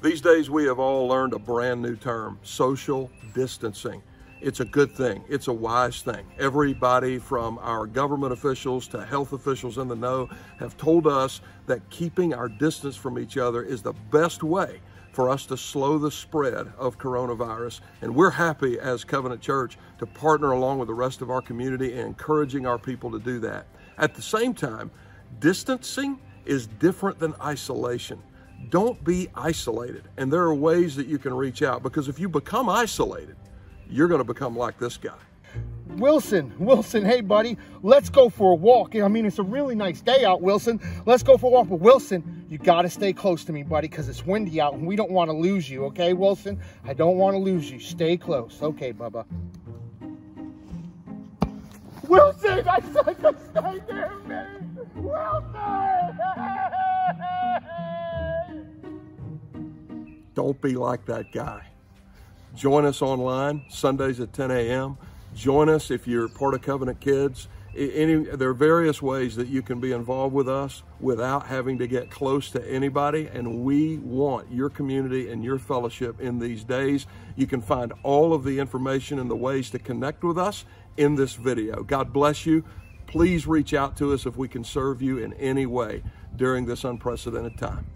These days, we have all learned a brand new term social distancing. It's a good thing, it's a wise thing. Everybody from our government officials to health officials in the know have told us that keeping our distance from each other is the best way for us to slow the spread of coronavirus. And we're happy as Covenant Church to partner along with the rest of our community in encouraging our people to do that. At the same time, distancing is different than isolation. Don't be isolated. And there are ways that you can reach out because if you become isolated, you're going to become like this guy. Wilson, Wilson, hey buddy, let's go for a walk. I mean, it's a really nice day out, Wilson. Let's go for a walk. But Wilson, you got to stay close to me, buddy, because it's windy out and we don't want to lose you, okay, Wilson? I don't want to lose you. Stay close. Okay, Bubba. Wilson, I said to stay Don't be like that guy. Join us online Sundays at 10 a.m. Join us if you're part of Covenant Kids. Any, there are various ways that you can be involved with us without having to get close to anybody, and we want your community and your fellowship in these days. You can find all of the information and the ways to connect with us in this video. God bless you. Please reach out to us if we can serve you in any way during this unprecedented time.